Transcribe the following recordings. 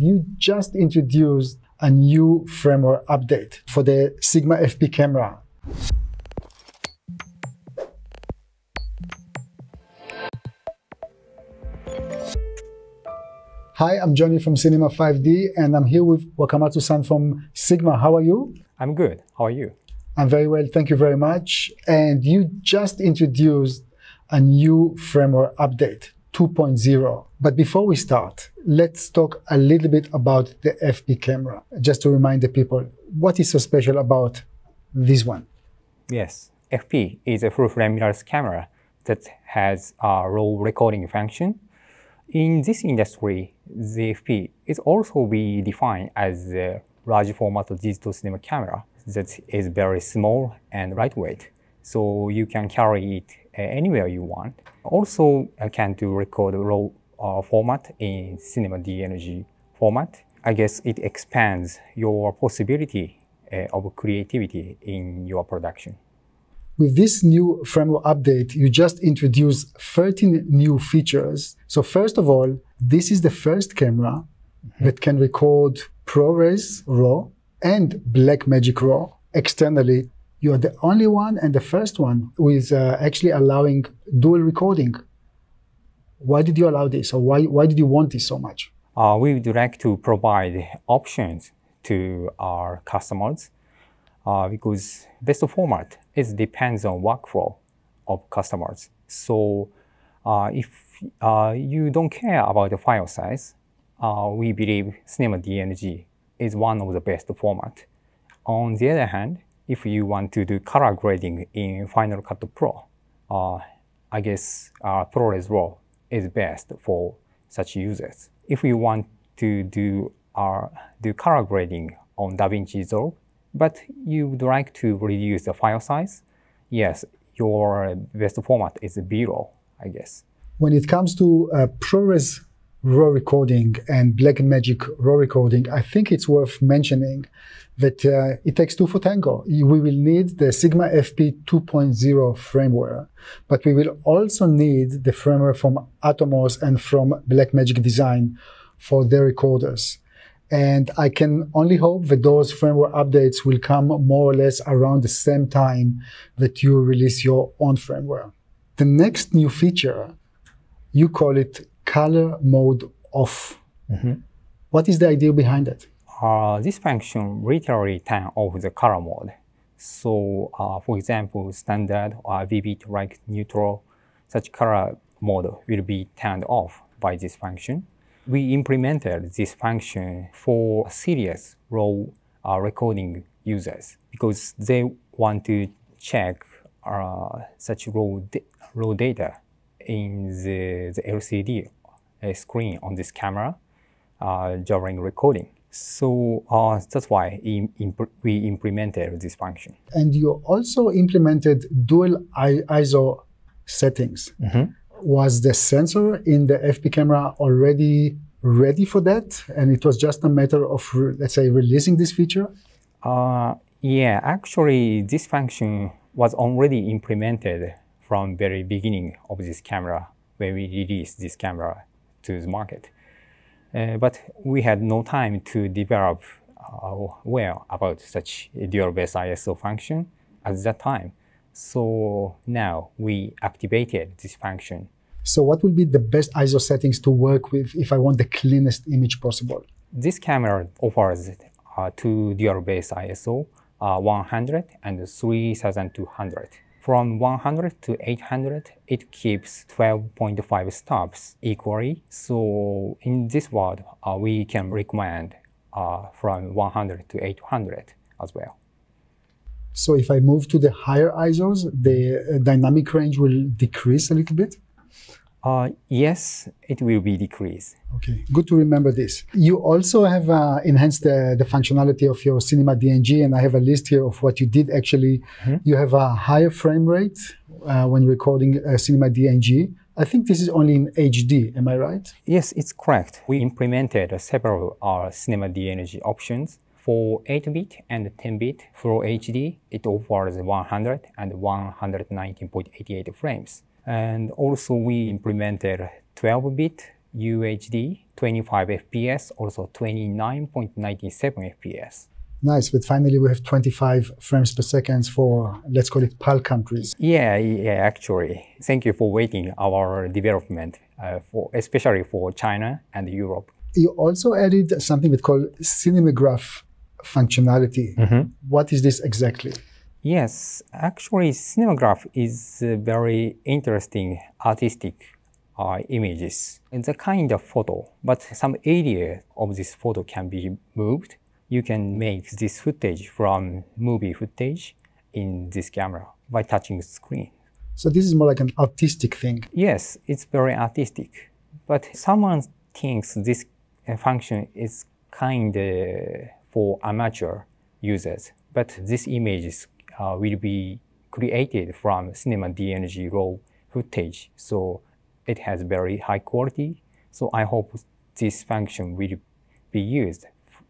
you just introduced a new firmware update for the Sigma FP camera. Hi, I'm Johnny from Cinema 5D, and I'm here with Wakamatsu-san from Sigma. How are you? I'm good. How are you? I'm very well, thank you very much. And you just introduced a new firmware update, 2.0. But before we start, let's talk a little bit about the FP camera, just to remind the people what is so special about this one. Yes, FP is a full-frame mirrorless camera that has a raw recording function. In this industry, the FP is also be defined as a large format of digital cinema camera that is very small and lightweight. So you can carry it anywhere you want. Also, I can do record raw uh, format in Cinema DNG format. I guess it expands your possibility uh, of creativity in your production. With this new firmware update, you just introduced 13 new features. So first of all, this is the first camera mm -hmm. that can record ProRes RAW and Blackmagic RAW externally. You are the only one and the first one who is uh, actually allowing dual recording. Why did you allow this, or why, why did you want this so much? Uh, we would like to provide options to our customers uh, because best format it depends on workflow of customers. So uh, if uh, you don't care about the file size, uh, we believe Cinema DNG is one of the best format. On the other hand, if you want to do color grading in Final Cut Pro, uh, I guess uh, ProRes RAW is best for such users. If you want to do uh, do color grading on DaVinci Resolve, but you would like to reduce the file size, yes, your best format is BRAW, I guess. When it comes to uh, ProRes RAW recording and Blackmagic RAW recording, I think it's worth mentioning that uh, it takes two for tango. We will need the Sigma FP 2.0 firmware, but we will also need the firmware from Atomos and from Blackmagic Design for their recorders. And I can only hope that those firmware updates will come more or less around the same time that you release your own firmware. The next new feature, you call it color mode off. Mm-hmm. What is the idea behind it? Uh, this function literally turn off the color mode. So, uh, for example, standard or vivid like neutral, such color mode will be turned off by this function we implemented this function for serious raw uh, recording users because they want to check uh, such raw, raw data in the, the LCD uh, screen on this camera uh, during recording. So uh, that's why we implemented this function. And you also implemented dual ISO settings. Mm -hmm was the sensor in the FP camera already ready for that? And it was just a matter of, let's say, releasing this feature? Uh, yeah, actually, this function was already implemented from very beginning of this camera when we released this camera to the market. Uh, but we had no time to develop uh, well about such a dual-base ISO function at that time. So now we activated this function. So what will be the best ISO settings to work with if I want the cleanest image possible? This camera offers uh, two dual-base ISO, uh, 100 and 3200. From 100 to 800, it keeps 12.5 stops equally. So in this world, uh, we can recommend uh, from 100 to 800 as well. So if I move to the higher ISOs, the uh, dynamic range will decrease a little bit? Uh, yes, it will be decreased. Okay, good to remember this. You also have uh, enhanced the, the, functionality of your Cinema DNG, and I have a list here of what you did actually. Mm-hmm. You have a higher frame rate uh, when recording Cinema DNG. I think this is only in HD, am I right? Yes, it's correct. We implemented several uh, Cinema DNG options. For 8-bit and 10-bit Full HD, it offers 100 and 119.88 frames. And also we implemented 12-bit UHD, 25 FPS, also 29.97 FPS. Nice, but finally we have 25 frames per second for, let's call it PAL countries. Yeah, yeah, actually. Thank you for waiting our development, uh, for, especially for China and Europe. You also added something we call Cinemagraph functionality. Mm-hmm. What is this exactly? Yes, actually, Cinemagraph is very interesting artistic uh, images. It's a kind of photo, but some area of this photo can be moved you can make this footage from movie footage in this camera by touching the screen. So this is more like an artistic thing. Yes, it's very artistic. But someone thinks this uh, function is kind of for amateur users. But these images uh, will be created from Cinema DNG raw footage. So it has very high quality. So I hope this function will be used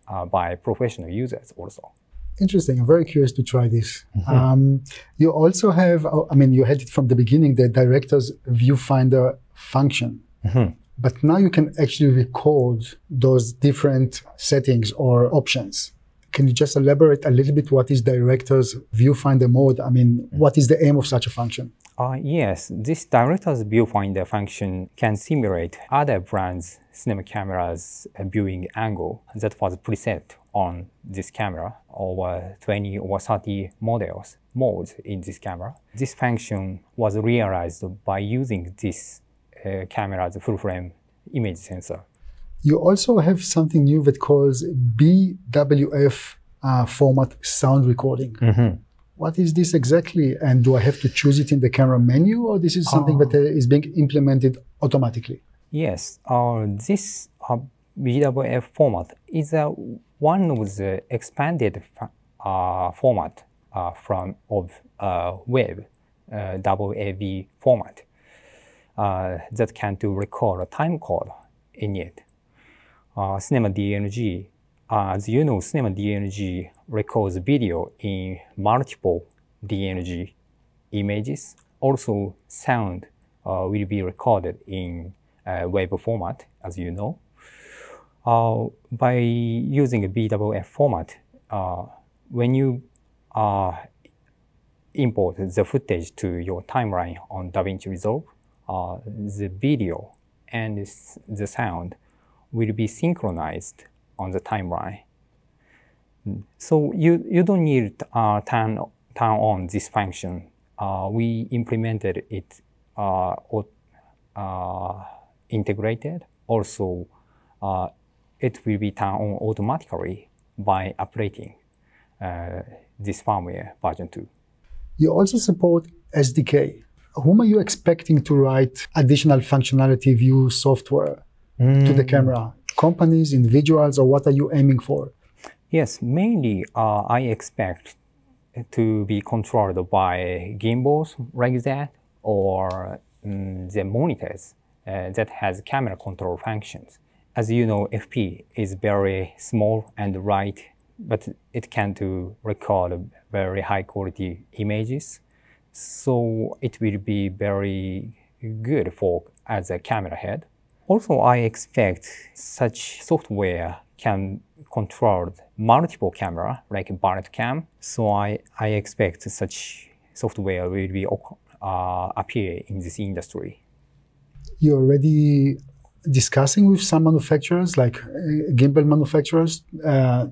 uh, by professional users also. Interesting. I'm very curious to try this. Mm-hmm. Um, you also have, oh, I mean, you had it from the beginning, the director's viewfinder function. Mm-hmm. But now you can actually record those different settings or options. Can you just elaborate a little bit what is director's viewfinder mode? I mean, what is the aim of such a function? Uh, yes, this director's viewfinder function can simulate other brands' cinema cameras' viewing angle that was preset on this camera over 20 or 30 models modes in this camera. This function was realized by using this uh, camera's full-frame image sensor. You also have something new that calls BWF uh, format sound recording. Mm-hmm what is this exactly? And do I have to choose it in the camera menu or this is something that uh, is being implemented automatically? Yes, uh, this uh, BWF format is uh, one of the expanded uh, format uh, from of uh, web uh, WAV format that can to record a time code in it. Cinema DNG as you know, Cinema DNG records video in multiple DNG images. Also, sound uh, will be recorded in uh, wave format, as you know. Uh, by using a BWF format, uh, when you uh, import the footage to your timeline on DaVinci Resolve, uh, the video and the sound will be synchronized on the timeline. So you, you don't need to uh, turn, turn on this function. Uh, we implemented it uh, uh integrated. Also, uh, it will be turned on automatically by updating uh, this firmware version 2. You also support SDK. Whom are you expecting to write additional functionality view software mm. to the mm. camera? companies, individuals, or what are you aiming for? Yes, mainly uh, I expect to be controlled by gimbals like that or um, the monitors uh, that has camera control functions. As you know, FP is very small and light, but it can to record very high quality images. So it will be very good for as a camera head. Also, I expect such software can control multiple camera like Barnett Cam. So I, I expect such software will be uh, appear in this industry. You're already discussing with some manufacturers, like uh, gimbal manufacturers, uh,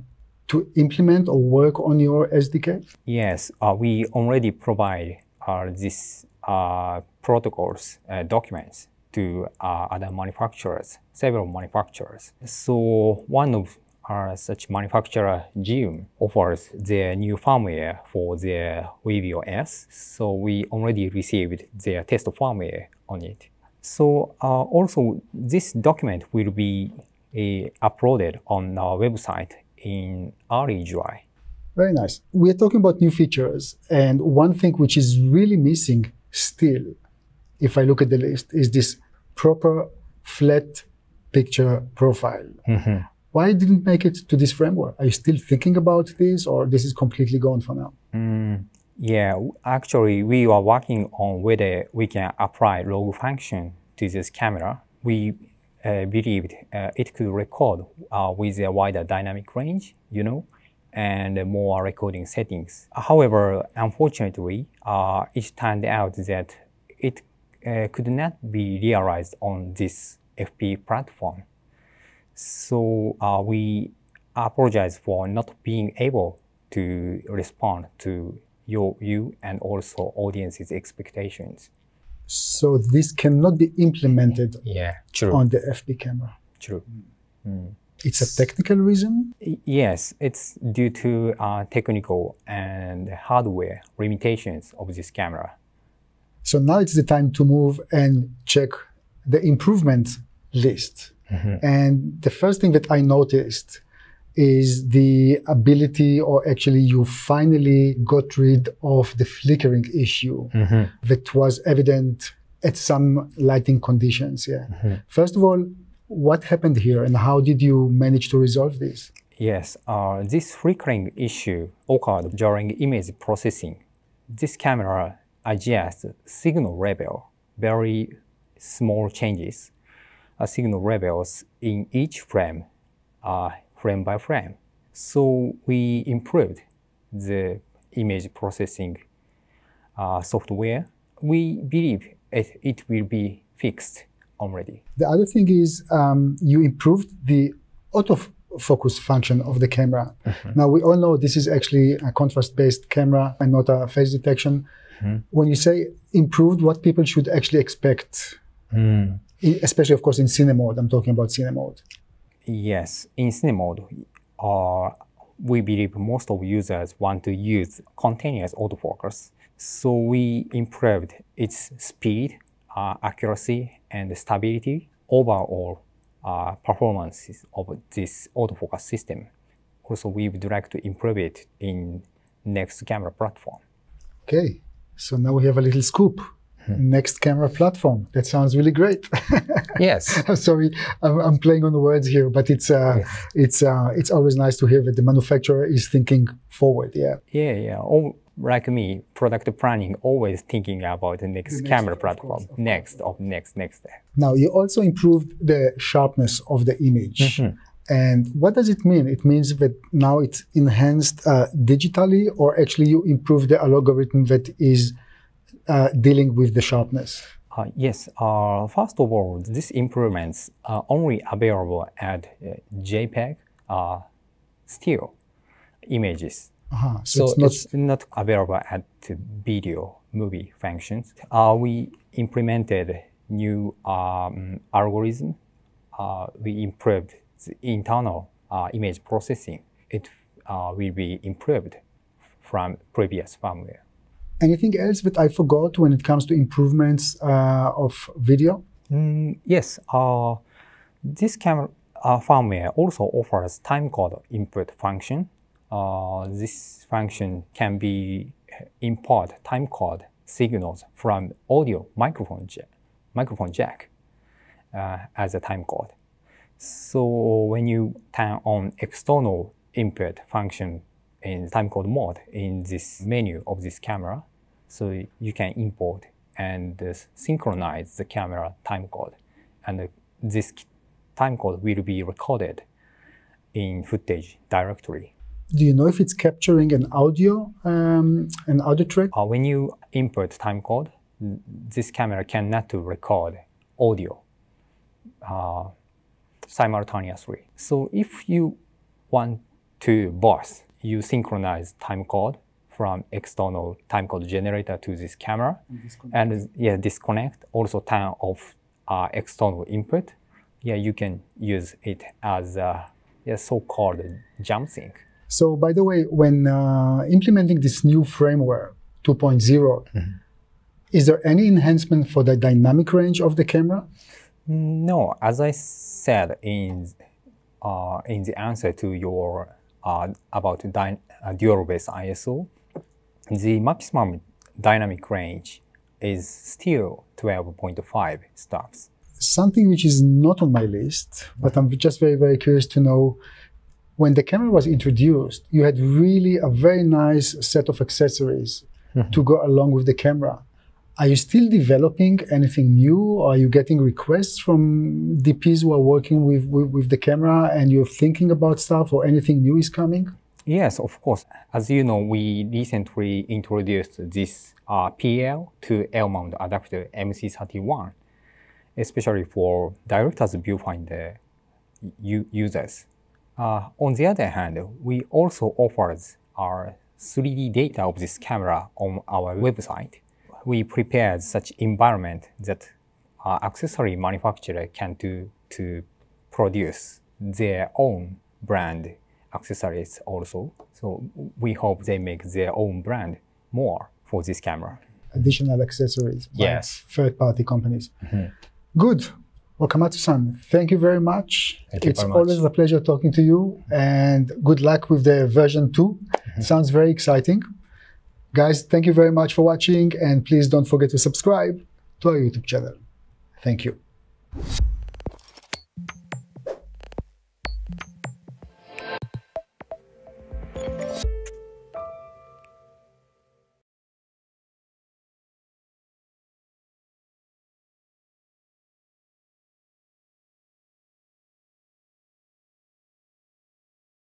to implement or work on your SDK? Yes, uh, we already provide uh, these uh, protocols documents to uh, other manufacturers, several manufacturers. So one of uh, such manufacturer, Zhiyun, offers their new firmware for their Weebill S. So we already received their test firmware on it. So uh, also this document will be uh, uploaded on our website in early July. Very nice. We are talking about new features, and one thing which is really missing still if I look at the list, is this proper flat picture profile. Mm-hmm. Why didn't make it to this framework? Are you still thinking about this, or this is completely gone for now? Mm, yeah, actually, we are working on whether we can apply log function to this camera. We uh, believed uh, it could record uh, with a wider dynamic range, you know, and more recording settings. However, unfortunately, uh, it turned out that it uh, could not be realized on this FP platform. So uh, we apologize for not being able to respond to your you and also audience's expectations. So this cannot be implemented Yeah, true. on the FP camera. true. It's a technical reason. Yes, it's due to uh, technical and hardware limitations of this camera. So now it's the time to move and check the improvement list. Mm-hmm. And the first thing that I noticed is the ability, or actually, you finally got rid of the flickering issue mm-hmm. that was evident at some lighting conditions. Yeah. Mm-hmm. First of all, what happened here and how did you manage to resolve this? Yes, uh, this flickering issue occurred during image processing. This camera adjusts signal level, very small changes, uh, signal levels in each frame, uh, frame by frame. So we improved the image processing uh, software. We believe it, it will be fixed already. The other thing is um, you improved the autofocus function of the camera. Now we all know this is actually a contrast-based camera and not a face detection. When you say improved, what people should actually expect, i- especially of course in cine mode. I'm talking about cine mode. Yes, in Cine mode, uh, we believe most of users want to use continuous autofocus. So we improved its speed, uh, accuracy, and stability, overall uh, performances of this autofocus system. Also, we would like to improve it in next camera platform. Okay, so now we have a little scoop. Next camera platform. That sounds really great. Yes. I'm sorry, I'm, I'm playing on the words here, but it's uh, it's uh, it's always nice to hear that the manufacturer is thinking forward. Yeah. Yeah, yeah. All, like me, product planning always thinking about the next, next, camera of platform, course, of next of next next. Now you also improved the sharpness of the image. And what does it mean? It means that now it's enhanced uh, digitally, or actually you improve the algorithm that is uh, dealing with the sharpness. Uh, yes. Uh, first of all, these improvements are only available at uh, JPEG uh, still images. Uh-huh. So, So it's not it's not available at video movie functions. Uh, we implemented new um, algorithm. Uh, we improved the internal uh, image processing. It uh, will be improved from previous firmware. anything else that I forgot when it comes to improvements uh, of video. Mm, yes, uh, this camera firmware also offers timecode input function. Uh, this function can be import timecode signals from audio microphone jack, microphone jack uh, as a timecode. So when you turn on external input function in timecode mode in this menu of this camera, so you can import and uh, synchronize the camera timecode, and uh, this timecode will be recorded in footage directory. Do you know if it's capturing an audio, um, an audio track? Uh, when you input timecode, this camera cannot record audio uh, simultaneously. So if you want to both, you synchronize timecode from external timecode generator to this camera, and yeah, disconnect. Also turn off uh, external input. Yeah, you can use it as a yeah, so-called jam sync. So, by the way, when uh, implementing this new framework 2.0, is there any enhancement for the dynamic range of the camera? No, as I said in uh, in the answer to your uh, about uh, dual base ISO, the maximum dynamic range is still 12.5 stops. Something which is not on my list, but I'm just very, very curious to know. When the camera was introduced, you had really a very nice set of accessories to go along with the camera. Are you still developing anything new? Are you getting requests from DPs who are working with, with, with the camera and you're thinking about stuff or anything new is coming? Yes, of course. As you know, we recently introduced this uh, PL to L mount adapter MC31, especially for director's viewfinder users. Uh, on the other hand, we also offer our 3D data of this camera on our website. We prepared such environment that our accessory manufacturer can do to produce their own brand accessories also. So we hope they make their own brand more for this camera. Additional accessories by Yes. third-party companies. Mm-hmm. Good. Wakamatsu-san, thank you very much. Thank it's very much. always a pleasure talking to you and good luck with the version 2. Mm-hmm. Sounds very exciting. Guys, thank you very much for watching and please don't forget to subscribe to our YouTube channel. Thank you.